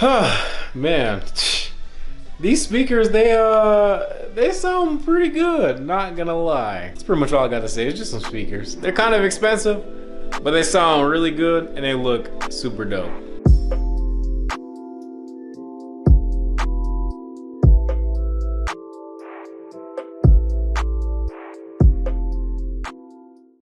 Huh, Man, these speakers they uh they sound pretty good. Not gonna lie. That's pretty much all I got to say. It's just some speakers. They're kind of expensive, but they sound really good and they look super dope.